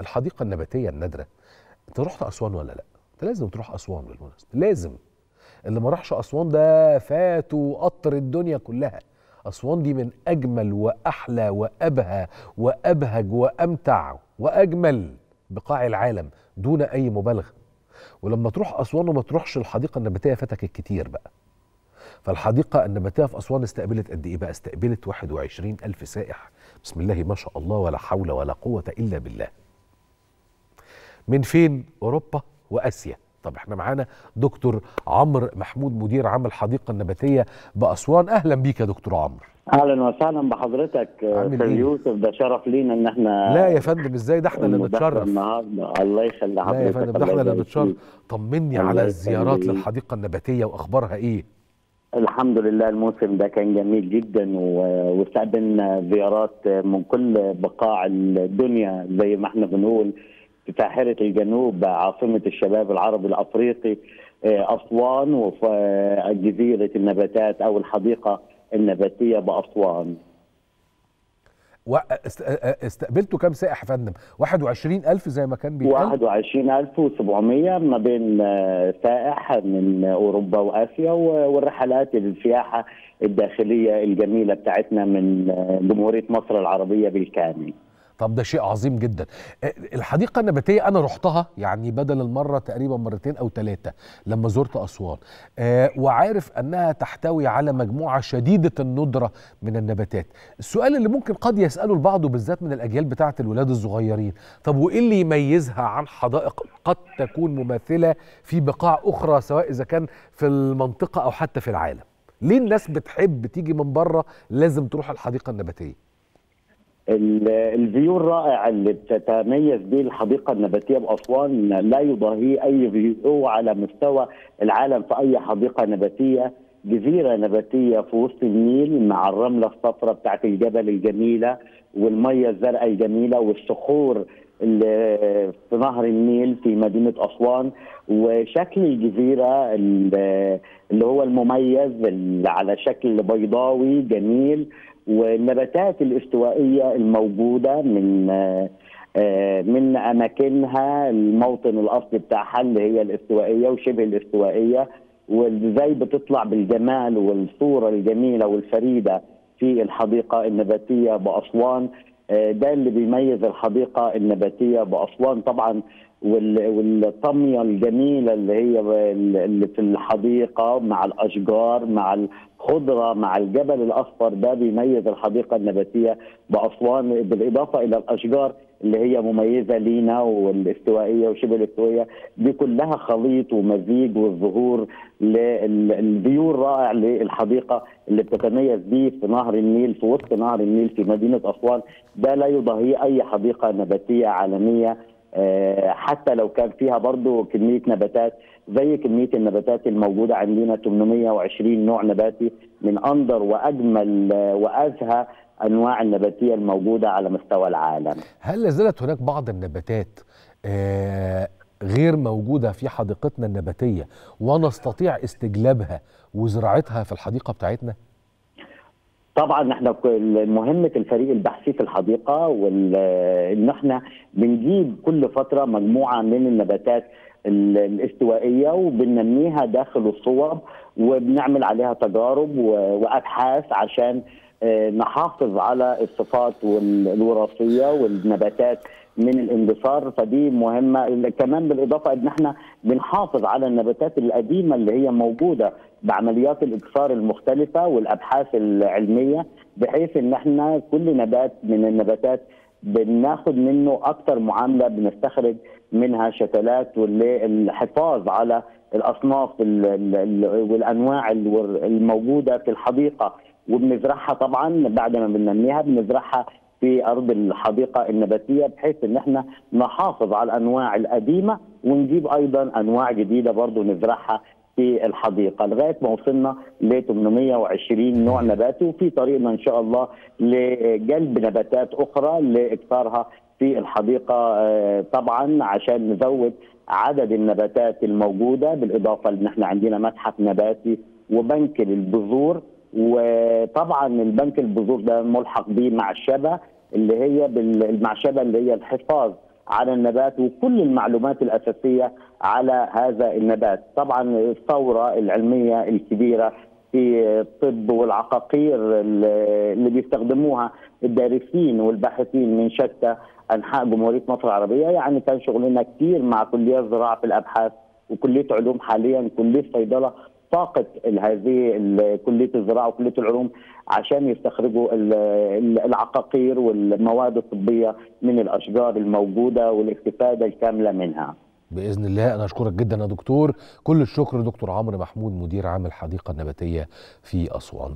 الحديقة النباتية النادرة أنت رحت أسوان ولا لأ؟ أنت لازم تروح أسوان بالمناسبة لازم. اللي ما راحش أسوان ده فاته قطر الدنيا كلها. أسوان دي من أجمل وأحلى وأبهى وأبهج وأمتع وأجمل بقاع العالم دون أي مبالغة. ولما تروح أسوان وما تروحش الحديقة النباتية فاتك الكتير بقى. فالحديقة النباتية في أسوان استقبلت قد إيه بقى؟ استقبلت 21 ألف سائح. بسم الله ما شاء الله ولا حول ولا قوة إلا بالله. من فين؟ أوروبا وآسيا طب إحنا معانا دكتور عمرو محمود مدير عام الحديقة النباتية بأسوان أهلا بيك يا دكتور عمرو أهلا وسهلا بحضرتك أستاذ إيه؟ يوسف ده شرف لينا إن إحنا لا يا فندم إزاي ده إحنا اللي نتشرف النهارده الله يخلي حضرتك لا يا فندم ده إحنا اللي نتشرف. طمني على. الزيارات للحديقة النباتية وأخبارها إيه؟ الحمد لله الموسم ده كان جميل جدا واستقبلنا زيارات من كل بقاع الدنيا زي ما إحنا بنقول ساحرة الجنوب عاصمة الشباب العربي الأفريقي آه، أسوان وفي جزيرة النباتات أو الحديقة النباتية بأسوان است- استقبلتوا كام سائح يا فندم؟ 21 ألف زي ما كان بيتقال 21700 ما بين آه، سائح من أوروبا وآسيا والرحلات السياحة الداخلية الجميلة بتاعتنا من آه، جمهورية مصر العربية بالكامل. طب ده شيء عظيم جدا. آه، الحديقة النباتية أنا رحتها يعني بدل المرة تقريبا مرتين أو ثلاثة لما زرت أسوان. آه، وعارف أنها تحتوي على مجموعة شديدة الندرة من النباتات. السؤال اللي ممكن قد يسأله البعض بالذات من الأجيال بتاعة الولاد الصغيرين. طب وإيه اللي يميزها عن حدائق قد تكون مماثلة في بقاع أخرى سواء إذا كان في المنطقة أو حتى في العالم؟ ليه الناس بتحب تيجي من بره لازم تروح الحديقة النباتية؟ ال- ال view الرائع اللي بتتميز به الحديقة النباتية بأسوان لا يضاهيه أي view على مستوى العالم في أي حديقة نباتية. جزيرة نباتية في وسط النيل مع الرملة الصفراء بتاعت الجبل الجميلة والمية الزرقاء الجميلة والصخور اللي في نهر النيل في مدينة أسوان. وشكل الجزيرة ال- اللي هو المميز اللي على شكل بيضاوي جميل. والنباتات الاستوائية الموجودة من آه، من أماكنها الموطن الأصلي بتاعها اللي هي الاستوائية وشبه الاستوائية. وإزاي بتطلع بالجمال والصورة الجميلة والفريدة في الحديقة النباتية بأسوان. آه، ده اللي بيميز الحديقة النباتية بأسوان طبعا وال- والطميه الجميلة اللي هي اللي في الحديقة مع الأشجار مع الخضرة مع الجبل الأصفر ده بيميز الحديقة النباتية بأسوان. بالإضافة إلى الأشجار اللي هي مميزة لينا والاستوائية وشبه الاستوائية دي كلها خليط ومزيج والظهور للفيو الرائع للحديقة اللي بتتميز به في نهر النيل في وسط نهر النيل في مدينة أسوان. ده لا يضاهيه أي حديقة نباتية عالمية حتى لو كان فيها برضو كمية نباتات زي كمية النباتات الموجودة عندنا 820 نوع نباتي من أندر وأجمل آه، وأزهى أنواع النباتية الموجودة على مستوى العالم هل لازالت هناك بعض النباتات آه، غير موجودة في حديقتنا النباتية ونستطيع استجلابها وزراعتها في الحديقة بتاعتنا؟ طبعا إحنا مهمه الفريق البحثي في الحديقة وال- إن إحنا بنجيب كل فترة مجموعة من النباتات ال- الاستوائية وبننميها داخل الصوب وبنعمل عليها تجارب وأبحاث عشان آه، نحافظ على الصفات الوراثية والنباتات من الاندثار فدي مهمة. كمان بالإضافة إن إحنا بنحافظ على النباتات القديمة اللي هي موجودة بعمليات الإكثار المختلفة والأبحاث العلمية بحيث إن إحنا كل نبات من النباتات بناخد منه أكثر معاملة بنستخرج منها شتلات للحفاظ على الأصناف ال- ال- ال- والأنواع الموجودة في الحديقة. وبنزرعها طبعا بعد ما بننميها بنزرعها في أرض الحديقة النباتية بحيث إن إحنا نحافظ على الأنواع القديمة ونجيب أيضا أنواع جديدة برضو نزرعها في الحديقة. لغاية ما وصلنا ل 820 نوع نباتي وفي طريقنا إن شاء الله لجلب نباتات أخرى لإكثارها في الحديقة. آه، طبعا عشان نزود عدد النباتات الموجودة بالإضافة ان إحنا عندنا متحف نباتي وبنك للبذور. وطبعا البنك البذور ده ملحق به معشبة اللي هي بالمعشبه اللي هي الحفاظ على النبات وكل المعلومات الأساسية على هذا النبات، طبعا الثورة العلمية الكبيرة في الطب والعقاقير اللي بيستخدموها الدارسين والباحثين من شتى أنحاء جمهورية مصر العربية يعني كان شغلنا كثير مع كلية الزراعة في الأبحاث وكلية علوم حاليا كلية صيدلة طاقة هذه كلية الزراعة وكلية العلوم عشان يستخرجوا العقاقير والمواد الطبية من الأشجار الموجودة والاستفادة الكاملة منها. بإذن الله أنا أشكرك جدا يا دكتور كل الشكر دكتور عمرو محمود مدير عام الحديقة النباتية في أسوان